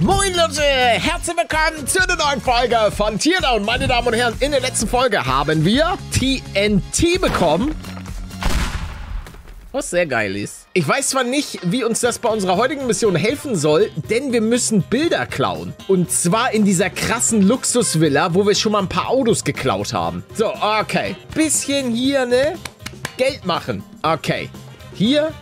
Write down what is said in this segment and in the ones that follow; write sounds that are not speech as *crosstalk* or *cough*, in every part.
Moin Leute, herzlich willkommen zu einer neuen Folge von Teardown. Meine Damen und Herren, in der letzten Folge haben wir TNT bekommen. Was sehr geil ist. Ich weiß zwar nicht, wie uns das bei unserer heutigen Mission helfen soll, denn wir müssen Bilder klauen. Und zwar in dieser krassen Luxusvilla, wo wir schon mal ein paar Autos geklaut haben. So, okay. Bisschen hier, ne? Geld machen. Okay. Hier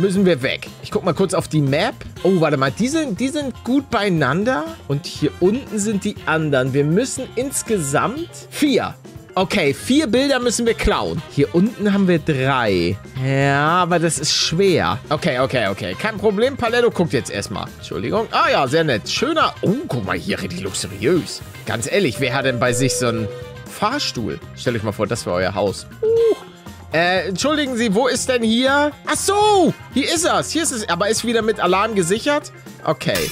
müssen wir weg. Ich guck mal kurz auf die Map. Oh, warte mal. Die sind, die sind gut beieinander. Und hier unten sind die anderen. Wir müssen insgesamt vier. Okay, vier Bilder müssen wir klauen. Hier unten haben wir drei. Ja, aber das ist schwer. Okay, okay, okay. Kein Problem. Paletto guckt jetzt erstmal. Entschuldigung. Ah ja, sehr nett. Schöner. Oh, guck mal hier. Richtig luxuriös. Ganz ehrlich, wer hat denn bei sich so einen Fahrstuhl? Stellt euch mal vor, das wäre euer Haus. Uh. Äh, entschuldigen Sie, wo ist denn hier? Ach so, hier ist es. Hier ist es. Aber ist wieder mit Alarm gesichert? Okay.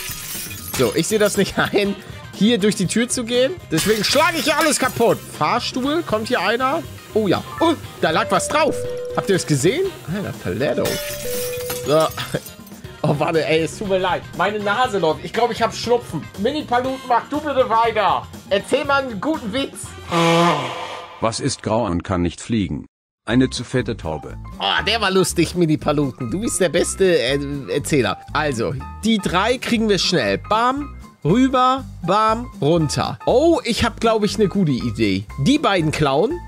So, ich sehe das nicht *laughs* ein, hier durch die Tür zu gehen. Deswegen schlage ich hier alles kaputt. Fahrstuhl, kommt hier einer? Oh ja. Oh, da lag was drauf. Habt ihr es gesehen? Alter, Paletto. So. *laughs* Oh, warte, ey, es tut mir leid. Meine Nase läuft. Ich glaube, ich habe Schnupfen. Mini-Paluten, mach du bitte weiter. Erzähl mal einen guten Witz. Was ist grau und kann nicht fliegen? Eine zu fette Taube. Oh, der war lustig, Mini-Paluten. Du bist der beste äh, Erzähler. Also, die drei kriegen wir schnell. Bam, rüber, bam, runter. Oh, ich habe, glaube ich, eine gute Idee. Die beiden klauen,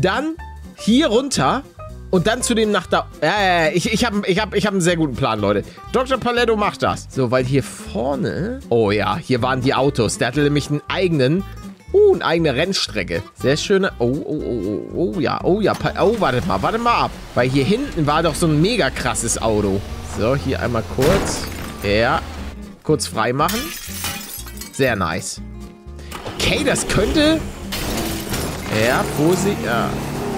dann hier runter und dann zu dem nach da... Äh, ich, ich habe ich hab, ich hab einen sehr guten Plan, Leute. Dr. Paletto macht das. So, weil hier vorne... Oh ja, hier waren die Autos. Der hatte nämlich einen eigenen... Uh, eine eigene Rennstrecke. Sehr schöne... Oh, oh, oh, oh, oh, ja, oh ja. Oh, warte mal, warte mal ab. Weil hier hinten war doch so ein mega krasses Auto. So, hier einmal kurz. Ja. Kurz frei machen. Sehr nice. Okay, das könnte... Ja, Vorsicht. Ja.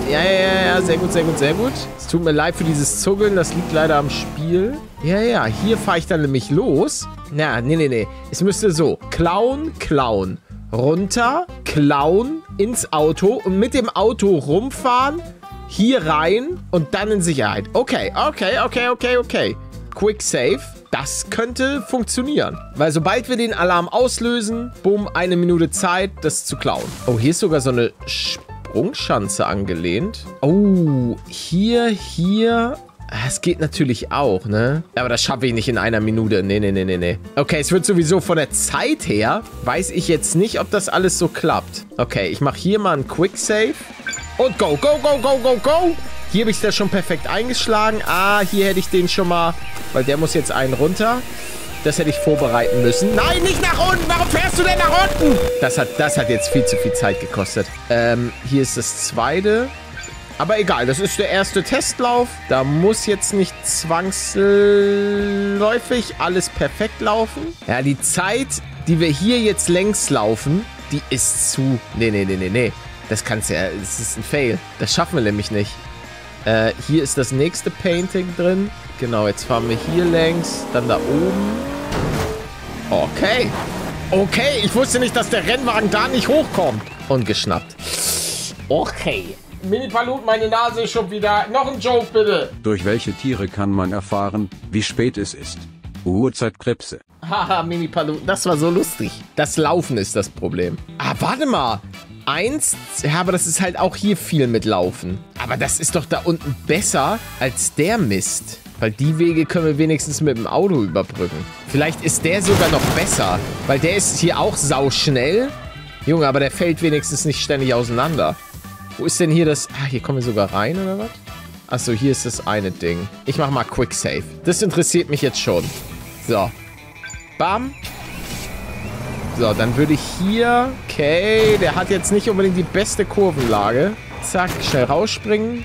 Ja, ja, ja, sehr gut, sehr gut, sehr gut. Es tut mir leid für dieses Zuckeln, das liegt leider am Spiel. Ja, ja, hier fahre ich dann nämlich los. Na, nee, nee, nee. Es müsste so. Klauen, klauen. Runter, klauen, ins Auto und mit dem Auto rumfahren, hier rein und dann in Sicherheit. Okay, okay, okay, okay, okay. Quick Save. Das könnte funktionieren. Weil sobald wir den Alarm auslösen, bumm, eine Minute Zeit, das zu klauen. Oh, hier ist sogar so eine Sprungschanze angelehnt. Oh, hier, hier. Es geht natürlich auch, ne? Aber das schaffe ich nicht in einer Minute. Nee, nee, nee, nee, nee. Okay, es wird sowieso von der Zeit her, weiß ich jetzt nicht, ob das alles so klappt. Okay, ich mache hier mal einen Quick Save. Und go, go, go, go, go, go. Hier habe ich es ja schon perfekt eingeschlagen. Ah, hier hätte ich den schon mal, weil der muss jetzt einen runter. Das hätte ich vorbereiten müssen. Nein, nicht nach unten. Warum fährst du denn nach unten? Das hat, das hat jetzt viel zu viel Zeit gekostet. Ähm, hier ist das zweite. Aber egal, das ist der erste Testlauf. Da muss jetzt nicht zwangsläufig alles perfekt laufen. Ja, die Zeit, die wir hier jetzt längs laufen, die ist zu... Nee, nee, nee, nee, nee. Das kannst ja... Das ist ein Fail. Das schaffen wir nämlich nicht. Äh, hier ist das nächste Painting drin. Genau, jetzt fahren wir hier längs, dann da oben. Okay. Okay, ich wusste nicht, dass der Rennwagen da nicht hochkommt. Und geschnappt. Okay. Mini-Palut, meine Nase ist schon wieder. Noch ein Joke, bitte. Durch welche Tiere kann man erfahren, wie spät es ist? Uhrzeitkrebse. Haha, *laughs* Mini-Paluten, das war so lustig. Das Laufen ist das Problem. Ah, warte mal. Eins, ja, aber das ist halt auch hier viel mit Laufen. Aber das ist doch da unten besser als der Mist. Weil die Wege können wir wenigstens mit dem Auto überbrücken. Vielleicht ist der sogar noch besser. Weil der ist hier auch sauschnell. Junge, aber der fällt wenigstens nicht ständig auseinander. Wo ist denn hier das... Ah, hier kommen wir sogar rein, oder was? Achso, hier ist das eine Ding. Ich mach mal Quick Save. Das interessiert mich jetzt schon. So. Bam. So, dann würde ich hier... Okay, der hat jetzt nicht unbedingt die beste Kurvenlage. Zack, schnell rausspringen.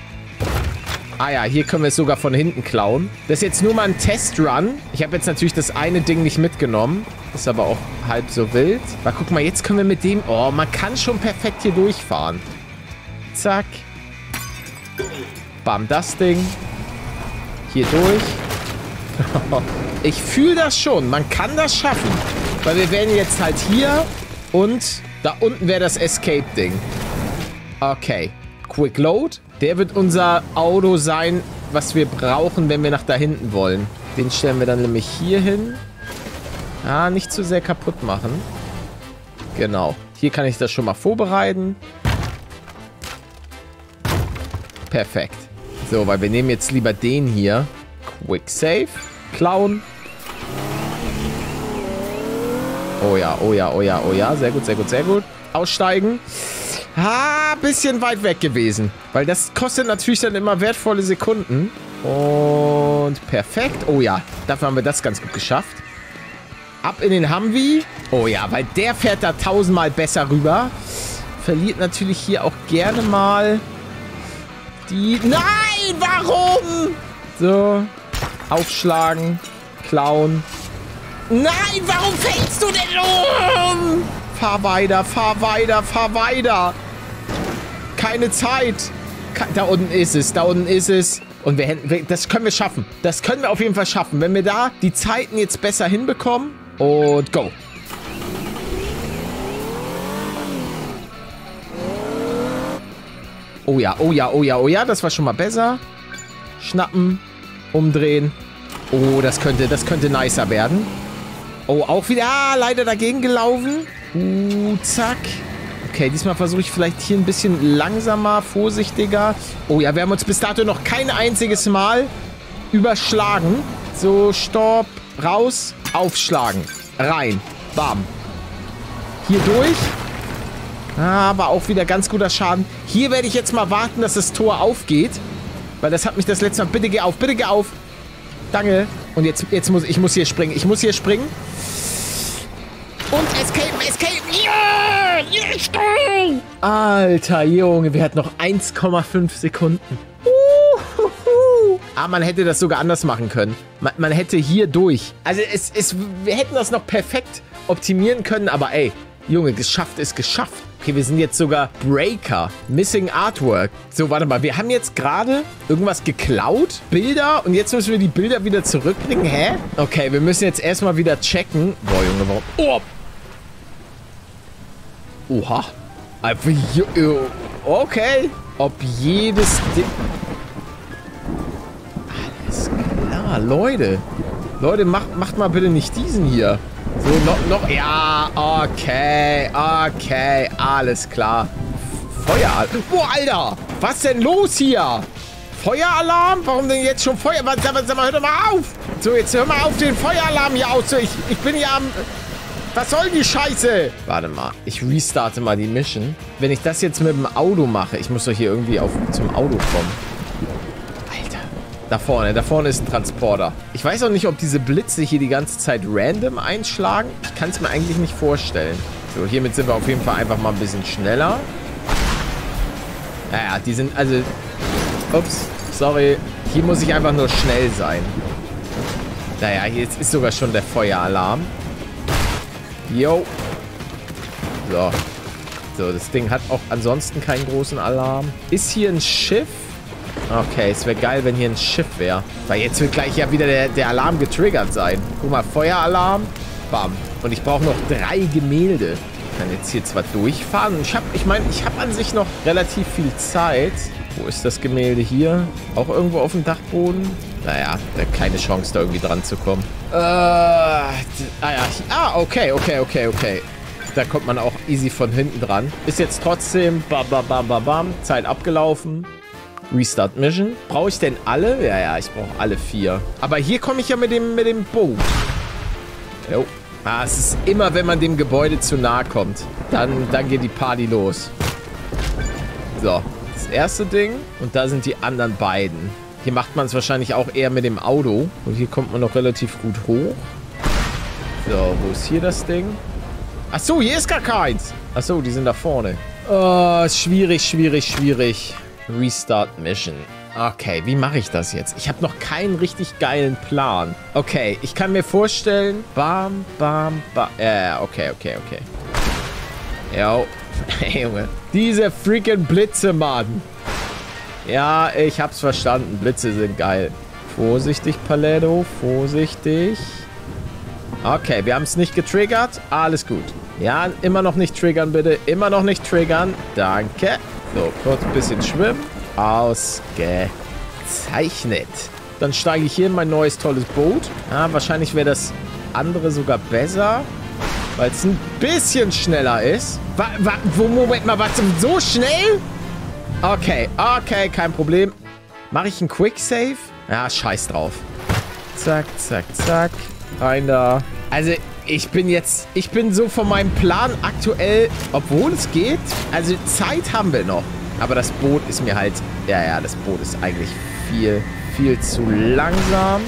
Ah ja, hier können wir es sogar von hinten klauen. Das ist jetzt nur mal ein Testrun. Ich habe jetzt natürlich das eine Ding nicht mitgenommen. Ist aber auch halb so wild. Aber guck mal, jetzt können wir mit dem... Oh, man kann schon perfekt hier durchfahren. Zack. Bam, das Ding. Hier durch. *laughs* ich fühle das schon. Man kann das schaffen. Weil wir werden jetzt halt hier und da unten wäre das Escape-Ding. Okay. Quick Load. Der wird unser Auto sein, was wir brauchen, wenn wir nach da hinten wollen. Den stellen wir dann nämlich hier hin. Ah, nicht zu sehr kaputt machen. Genau. Hier kann ich das schon mal vorbereiten. Perfekt. So, weil wir nehmen jetzt lieber den hier. Quick Save. Klauen. Oh ja, oh ja, oh ja, oh ja. Sehr gut, sehr gut, sehr gut. Aussteigen. Ah, bisschen weit weg gewesen. Weil das kostet natürlich dann immer wertvolle Sekunden. Und perfekt. Oh ja, dafür haben wir das ganz gut geschafft. Ab in den Humvee. Oh ja, weil der fährt da tausendmal besser rüber. Verliert natürlich hier auch gerne mal die... Nein, warum? So, aufschlagen, klauen. Nein, warum fällst du denn um? Fahr weiter, fahr weiter, fahr weiter. Keine Zeit. Da unten ist es, da unten ist es. Und wir das können wir schaffen. Das können wir auf jeden Fall schaffen. Wenn wir da die Zeiten jetzt besser hinbekommen. Und go. Oh ja, oh ja, oh ja, oh ja. Das war schon mal besser. Schnappen. Umdrehen. Oh, das könnte, das könnte nicer werden. Oh, auch wieder. Ah, leider dagegen gelaufen. Uh, zack. Okay, diesmal versuche ich vielleicht hier ein bisschen langsamer, vorsichtiger. Oh ja, wir haben uns bis dato noch kein einziges Mal überschlagen. So, stopp, raus, aufschlagen, rein, bam. Hier durch. Ah, aber auch wieder ganz guter Schaden. Hier werde ich jetzt mal warten, dass das Tor aufgeht. Weil das hat mich das letzte Mal... Bitte geh auf, bitte geh auf. Danke. Und jetzt, jetzt muss ich muss hier springen. Ich muss hier springen. Und escape, escape. Ja! Yeah, Alter Junge, wir hatten noch 1,5 Sekunden. Ah, man hätte das sogar anders machen können. Man, man hätte hier durch. Also es, es, wir hätten das noch perfekt optimieren können, aber ey, Junge, geschafft ist geschafft. Okay, wir sind jetzt sogar Breaker. Missing Artwork. So, warte mal. Wir haben jetzt gerade irgendwas geklaut. Bilder. Und jetzt müssen wir die Bilder wieder zurückbringen. Hä? Okay, wir müssen jetzt erstmal wieder checken. Boah, Junge, warum... Oh! Oha. Einfach... Okay. Ob jedes... Ding... Alles klar, Leute. Leute, macht, macht mal bitte nicht diesen hier. So, noch, noch, ja, okay, okay, alles klar. Feuer, boah, Alter, was denn los hier? Feueralarm? Warum denn jetzt schon Feuer? Sag mal, sag mal, hör doch mal auf. So, jetzt hör mal auf den Feueralarm hier aus. Ich, ich bin hier am... Was soll die Scheiße? Warte mal, ich restarte mal die Mission. Wenn ich das jetzt mit dem Auto mache, ich muss doch hier irgendwie auf, zum Auto kommen. Da vorne, da vorne ist ein Transporter. Ich weiß auch nicht, ob diese Blitze hier die ganze Zeit random einschlagen. Ich kann es mir eigentlich nicht vorstellen. So, hiermit sind wir auf jeden Fall einfach mal ein bisschen schneller. Naja, die sind, also... Ups, sorry. Hier muss ich einfach nur schnell sein. Naja, hier ist sogar schon der Feueralarm. Yo. So. So, das Ding hat auch ansonsten keinen großen Alarm. Ist hier ein Schiff? Okay, es wäre geil, wenn hier ein Schiff wäre. Weil jetzt wird gleich ja wieder der, der Alarm getriggert sein. Guck mal, Feueralarm. Bam. Und ich brauche noch drei Gemälde. Ich kann jetzt hier zwar durchfahren. Ich habe, ich meine, ich habe an sich noch relativ viel Zeit. Wo ist das Gemälde hier? Auch irgendwo auf dem Dachboden? Naja, keine Chance, da irgendwie dran zu kommen. Äh, ah ja. Ah, okay, okay, okay, okay. Da kommt man auch easy von hinten dran. Ist jetzt trotzdem bam, bam, bam, bam, bam. Zeit abgelaufen. Restart Mission. Brauche ich denn alle? Ja, ja, ich brauche alle vier. Aber hier komme ich ja mit dem, mit dem Boot. Jo. Ah, es ist immer, wenn man dem Gebäude zu nahe kommt. Dann, dann geht die Party los. So, das erste Ding. Und da sind die anderen beiden. Hier macht man es wahrscheinlich auch eher mit dem Auto. Und hier kommt man noch relativ gut hoch. So, wo ist hier das Ding? Ach so, hier ist gar keins. Ach so, die sind da vorne. Oh, schwierig, schwierig, schwierig. Restart Mission. Okay, wie mache ich das jetzt? Ich habe noch keinen richtig geilen Plan. Okay, ich kann mir vorstellen... Bam, bam, bam... Ja, okay, okay, okay. Jo. *laughs* Hey, Junge. Diese freaking Blitze, Mann. Ja, ich hab's verstanden. Blitze sind geil. Vorsichtig, Paletto. Vorsichtig. Okay, wir haben es nicht getriggert. Alles gut. Ja, immer noch nicht triggern, bitte. Immer noch nicht triggern. Danke. So, kurz ein bisschen schwimmen. Ausgezeichnet. Dann steige ich hier in mein neues tolles Boot. Ja, wahrscheinlich wäre das andere sogar besser. Weil es ein bisschen schneller ist. Wa, wa, wo, Moment mal, was? So schnell? Okay, okay, kein Problem. Mache ich einen Quick Save? Ja, scheiß drauf. Zack, zack, zack. Rein da. Also, ich bin jetzt... Ich bin so von meinem Plan aktuell... Obwohl es geht. Also, Zeit haben wir noch. Aber das Boot ist mir halt... Ja, ja, das Boot ist eigentlich viel, viel zu langsam.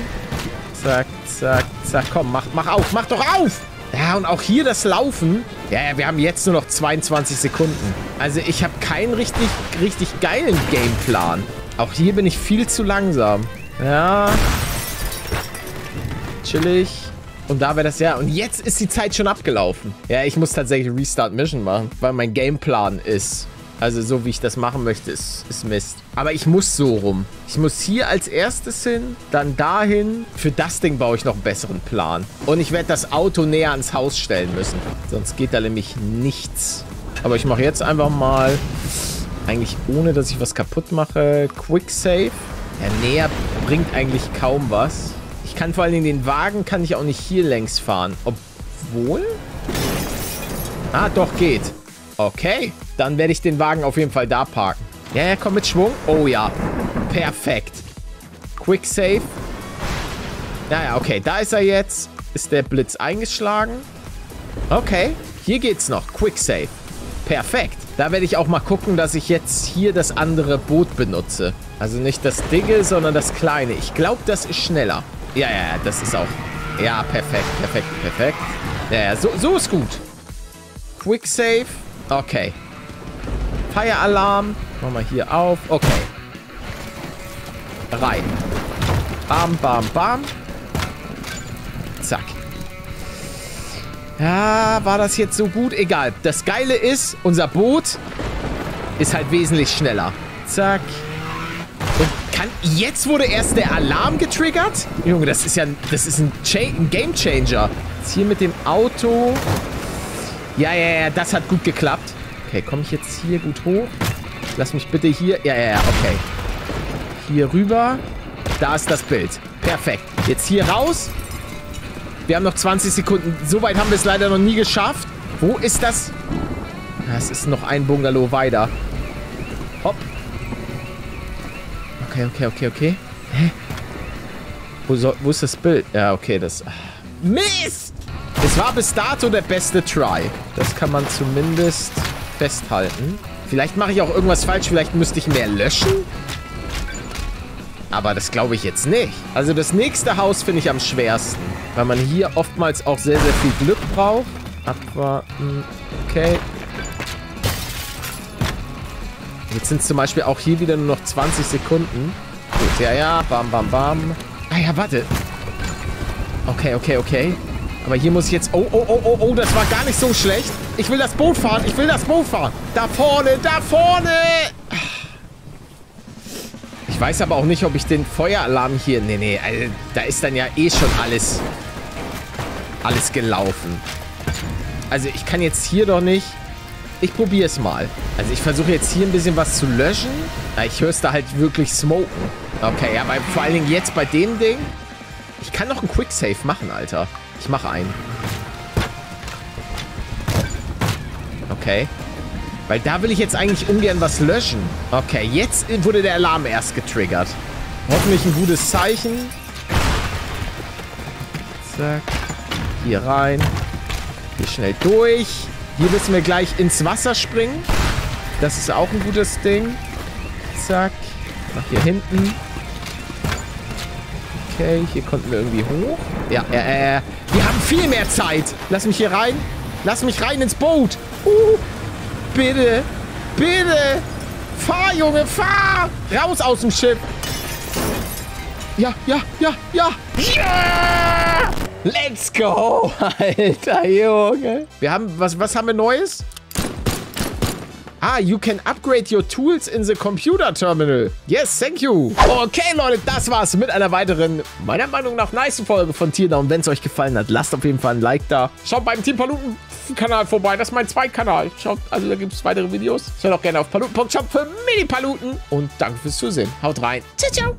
Zack, zack, zack. Komm, mach, mach auf, mach doch auf! Ja, und auch hier das Laufen. Ja, ja, wir haben jetzt nur noch 22 Sekunden. Also ich habe keinen richtig, richtig geilen Gameplan. Auch hier bin ich viel zu langsam. Ja. Chillig. Und da wäre das ja. Und jetzt ist die Zeit schon abgelaufen. Ja, ich muss tatsächlich Restart Mission machen, weil mein Gameplan ist also so wie ich das machen möchte, ist, ist Mist. Aber ich muss so rum. Ich muss hier als erstes hin, dann dahin. Für das Ding baue ich noch einen besseren Plan. Und ich werde das Auto näher ans Haus stellen müssen. Sonst geht da nämlich nichts. Aber ich mache jetzt einfach mal, eigentlich ohne, dass ich was kaputt mache, Quick Save. Ja, näher bringt eigentlich kaum was. Ich kann vor allen Dingen den Wagen, kann ich auch nicht hier längs fahren. Obwohl... Ah, doch, geht. Okay, dann werde ich den Wagen auf jeden Fall da parken. Ja, ja, komm mit Schwung. Oh ja, perfekt. Quick Save. Ja, ja, okay, da ist er jetzt. Ist der Blitz eingeschlagen. Okay, hier geht's noch. Quick Save. Perfekt. Da werde ich auch mal gucken, dass ich jetzt hier das andere Boot benutze. Also nicht das Dicke, sondern das kleine. Ich glaube, das ist schneller. Ja, ja, das ist auch... Ja, perfekt, perfekt, perfekt. Ja, ja, so, so ist gut. Quick Save. Okay. Feieralarm. Machen wir hier auf. Okay. Rein. Bam, bam, bam. Zack. Ja, war das jetzt so gut? Egal. Das Geile ist, unser Boot ist halt wesentlich schneller. Zack. Und kann... Jetzt wurde erst der Alarm getriggert? Junge, das ist ja... Das ist ein, ein Game Changer. Jetzt hier mit dem Auto... Ja, ja, ja, das hat gut geklappt. Okay, komme ich jetzt hier gut hoch? Lass mich bitte hier... Ja, ja, ja, okay. Hier rüber. Da ist das Bild. Perfekt. Jetzt hier raus. Wir haben noch 20 Sekunden. So weit haben wir es leider noch nie geschafft. Wo ist das? Das ist noch ein Bungalow weiter. Hopp. Okay, okay, okay, okay. Hä? Wo, soll, wo ist das Bild? Ja, okay, das... Mist! Es war bis dato der beste Try. Das kann man zumindest festhalten. Vielleicht mache ich auch irgendwas falsch. Vielleicht müsste ich mehr löschen. Aber das glaube ich jetzt nicht. Also das nächste Haus finde ich am schwersten. Weil man hier oftmals auch sehr, sehr viel Glück braucht. Abwarten. Okay. Jetzt sind es zum Beispiel auch hier wieder nur noch 20 Sekunden. Gut, ja, ja. Bam, bam, bam. Ah ja, warte. Okay, okay, okay. Aber hier muss ich jetzt... Oh, oh, oh, oh, oh, das war gar nicht so schlecht. Ich will das Boot fahren. Ich will das Boot fahren. Da vorne, da vorne. Ich weiß aber auch nicht, ob ich den Feueralarm hier... Nee, nee, also, da ist dann ja eh schon alles... Alles gelaufen. Also ich kann jetzt hier doch nicht... Ich probiere es mal. Also ich versuche jetzt hier ein bisschen was zu löschen. Ich höre es da halt wirklich smoken. Okay, ja, weil vor allen Dingen jetzt bei dem Ding... Ich kann noch einen Quick Save machen, Alter. Ich mache einen. Okay. Weil da will ich jetzt eigentlich ungern was löschen. Okay, jetzt wurde der Alarm erst getriggert. Hoffentlich ein gutes Zeichen. Zack. Hier rein. Hier schnell durch. Hier müssen wir gleich ins Wasser springen. Das ist auch ein gutes Ding. Zack. Nach hier hinten. Okay, hier konnten wir irgendwie hoch. Ja, äh, äh, wir haben viel mehr Zeit. Lass mich hier rein. Lass mich rein ins Boot. Uh, bitte. Bitte. Fahr, Junge, fahr. Raus aus dem Schiff. Ja, ja, ja, ja. Ja! Let's go, Alter Junge. Wir haben, was, was haben wir Neues? Ah, you can upgrade your tools in the computer terminal. Yes, thank you. Okay, Leute, das war's mit einer weiteren, meiner Meinung nach, nice Folge von Tierdown. Wenn es euch gefallen hat, lasst auf jeden Fall ein Like da. Schaut beim Team Paluten Kanal vorbei. Das ist mein Zweitkanal. Schaut, also da gibt es weitere Videos. Schaut auch gerne auf paluten.shop für Mini-Paluten. Und danke fürs Zusehen. Haut rein. Ciao, ciao.